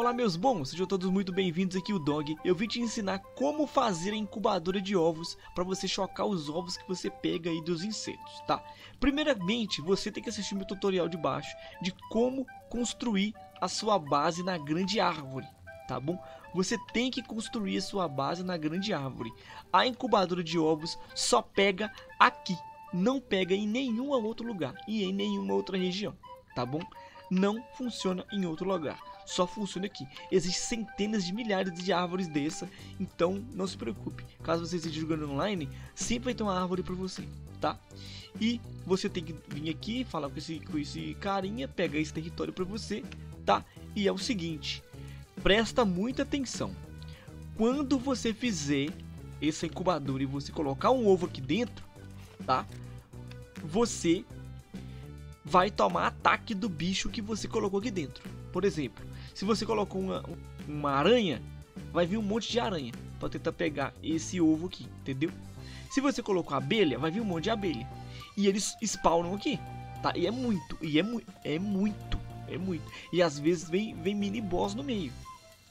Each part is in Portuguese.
Olá meus bons, sejam todos muito bem-vindos aqui o Dog. Eu vim te ensinar como fazer a incubadora de ovos para você chocar os ovos que você pega aí dos insetos, tá? Primeiramente, você tem que assistir meu tutorial de baixo de como construir a sua base na grande árvore, tá bom? Você tem que construir a sua base na grande árvore. A incubadora de ovos só pega aqui, não pega em nenhum outro lugar e em nenhuma outra região, tá bom? Não funciona em outro lugar só funciona aqui. Existem centenas de milhares de árvores dessa, então não se preocupe. Caso você esteja jogando online, sempre vai ter uma árvore para você, tá? E você tem que vir aqui, falar com esse, com esse carinha, pegar esse território para você, tá? E é o seguinte, presta muita atenção. Quando você fizer essa incubadora e você colocar um ovo aqui dentro, tá? Você vai tomar ataque do bicho que você colocou aqui dentro. Por exemplo, se você colocou uma, uma aranha, vai vir um monte de aranha para tentar pegar esse ovo aqui, entendeu? Se você colocou abelha, vai vir um monte de abelha. E eles spawnam aqui, tá? E é muito, e é, mu é muito, é muito. E às vezes vem, vem mini boss no meio.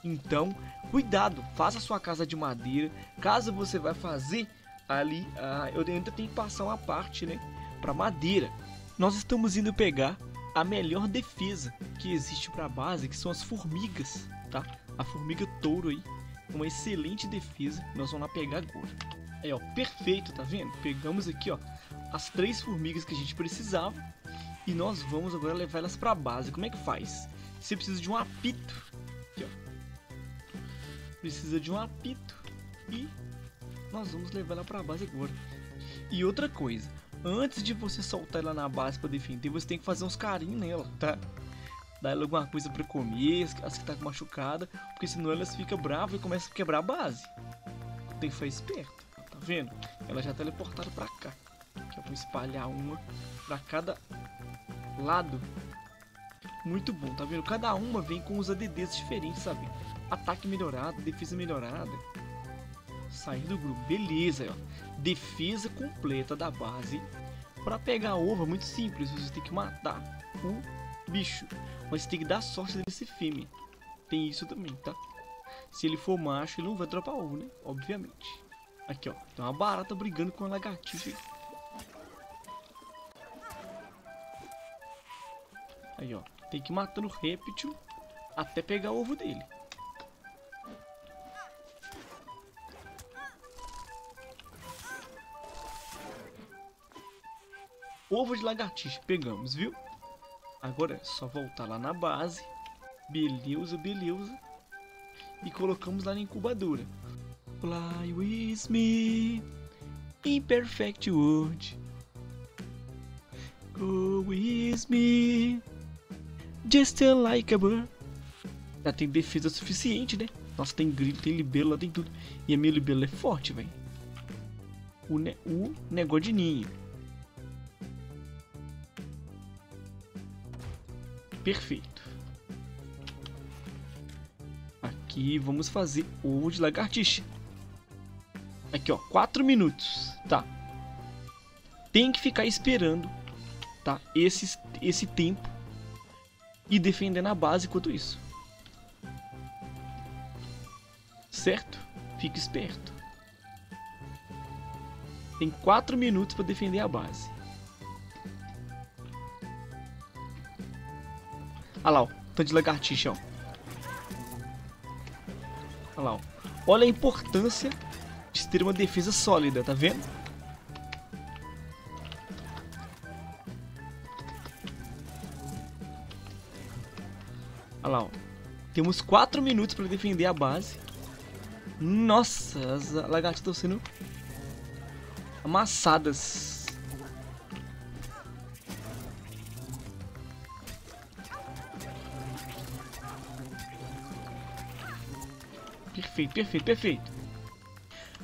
Então, cuidado, faça sua casa de madeira. Caso você vai fazer ali, ah, eu ainda tenho que passar uma parte, né, para madeira. Nós estamos indo pegar a melhor defesa que existe para a base, que são as formigas, tá? A formiga touro aí, uma excelente defesa. Nós vamos lá pegar agora. É, ó, perfeito, tá vendo? Pegamos aqui, ó, as três formigas que a gente precisava e nós vamos agora levar elas para a base. Como é que faz? Você precisa de um apito. Aqui, ó. Precisa de um apito e nós vamos levar ela para a base agora. E outra coisa, antes de você soltar ela na base para defender, você tem que fazer uns carinhos nela, tá? Dar ela alguma coisa para comer, as que tá machucada, porque senão elas ficam bravas e começam a quebrar a base. Tem que ficar esperto, tá vendo? Ela já teleportaram para cá. Aqui eu vou espalhar uma para cada lado. Muito bom, tá vendo? Cada uma vem com os ADDs diferentes, sabe? Ataque melhorado, defesa melhorada. Sair do grupo, beleza, ó defesa completa da base. Para pegar ovo é muito simples, você tem que matar o bicho, mas tem que dar sorte desse fêmea. Tem isso também, tá? Se ele for macho, ele não vai dropar ovo, né? Obviamente. Aqui, ó. Tem uma barata brigando com uma lagartixa. Aí, ó. Tem que ir matando o réptil até pegar o ovo dele. Ovo de lagartixa, pegamos, viu? Agora é só voltar lá na base. Beleza, beleza. E colocamos lá na incubadora. Fly with me, imperfect world. Go with me, just like a bird. Já tem defesa suficiente, né? Nossa, tem grilo, tem libelo, lá tem tudo. E a minha libelo é forte, velho. O, ne o negócio de ninho. Perfeito. Aqui vamos fazer ovo de lagartixa. Aqui, ó, 4 minutos, tá? Tem que ficar esperando, tá? Esse, esse tempo e defendendo a base enquanto isso. Certo? Fique esperto. Tem 4 minutos para defender a base. Olha lá, ó. Tanto de lagartixa, ó. Olha lá, ó. Olha a importância de ter uma defesa sólida, tá vendo? Olha lá, ó. Temos 4 minutos para defender a base. Nossa, as lagartixas estão sendo amassadas. Perfeito, perfeito, perfeito.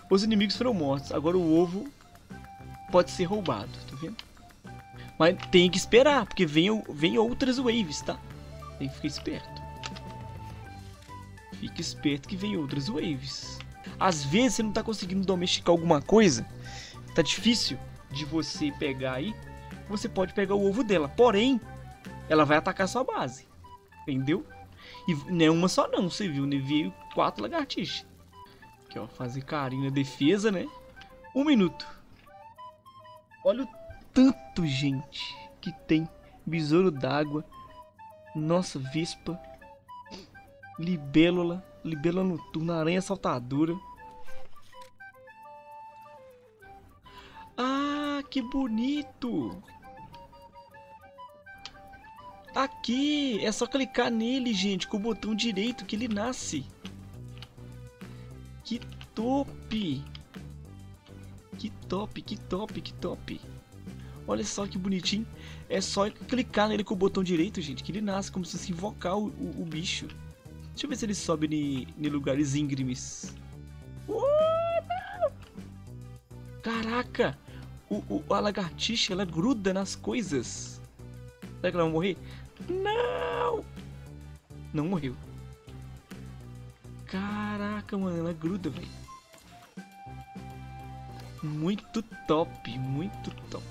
Os inimigos foram mortos. Agora o ovo pode ser roubado, tá vendo? Mas tem que esperar, porque vem, vem outras waves, tá? Tem que ficar esperto. Fica esperto que vem outras waves. Às vezes você não tá conseguindo domesticar alguma coisa, tá difícil de você pegar aí, você pode pegar o ovo dela. Porém, ela vai atacar sua base. Entendeu? E é uma só não, você viu, né? Veio quatro lagartixas. Aqui, ó, fazer carinho na defesa, né? Um minuto. Olha o tanto, gente, que tem. Besouro d'água. Nossa, vespa. Libélula. Libélula noturna. Aranha saltadora. Ah, que bonito! Aqui, é só clicar nele, gente, com o botão direito que ele nasce. Que top! Que top, que top, que top. Olha só que bonitinho. É só clicar nele com o botão direito, gente, que ele nasce como se fosse invocar o, o, o bicho. Deixa eu ver se ele sobe em lugares íngremes. Caraca! O, o, a lagartixa, ela gruda nas coisas. Será que ela vai morrer? Não! Não morreu. Caraca, mano, ela gruda, velho. Muito top, muito top.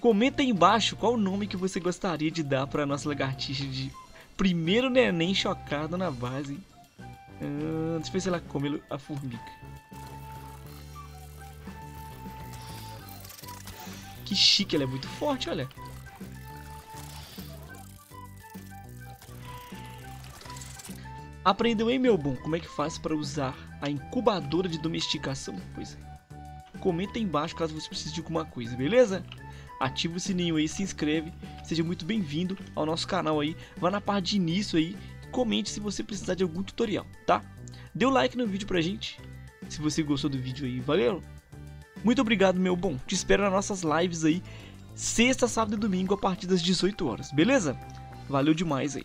Comenta aí embaixo qual o nome que você gostaria de dar para nossa lagartixa de primeiro neném chocado na base. Ah, deixa eu ver se ela come a formiga. Que chique, ela é muito forte, olha. Aprendeu, hein, meu bom, como é que faz para usar a incubadora de domesticação? Pois é. Comenta aí embaixo caso você precise de alguma coisa, beleza? Ativa o sininho aí, se inscreve, seja muito bem-vindo ao nosso canal aí. Vá na parte de início aí, comente se você precisar de algum tutorial, tá? Dê o um like no vídeo pra gente, se você gostou do vídeo aí, valeu? Muito obrigado, meu bom. Te espero nas nossas lives aí, sexta, sábado e domingo a partir das 18 horas, beleza? Valeu demais aí.